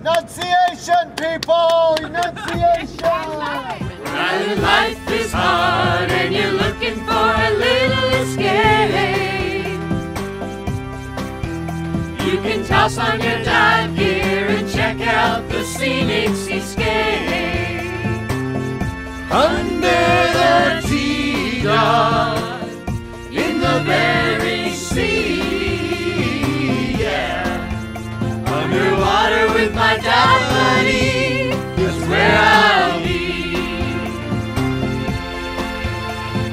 Enunciation, people! Enunciation! When life is hard and you're looking for a little escape, you can toss on your dive gear and check out the scenic my buddy is where I'll be.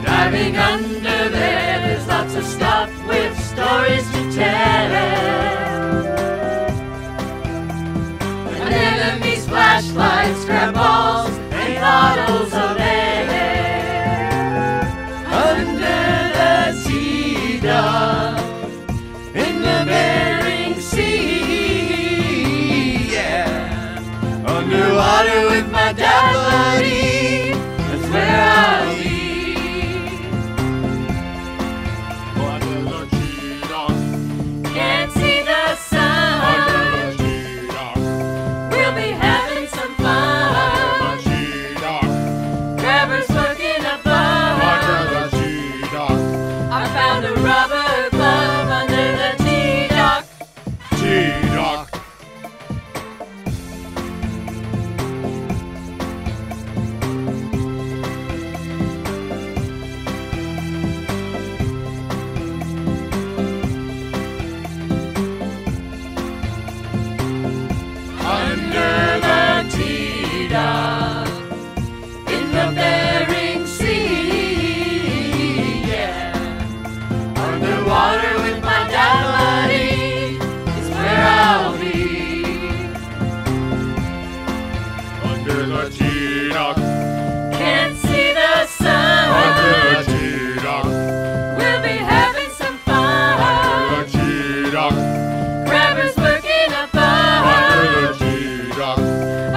Diving under there, there's lots of stuff with stories to tell. Underwater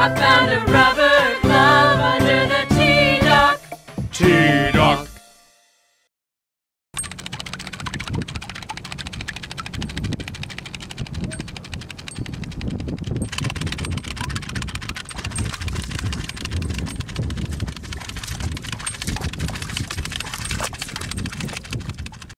I found a rubber glove under the T-Dock. T-Dot.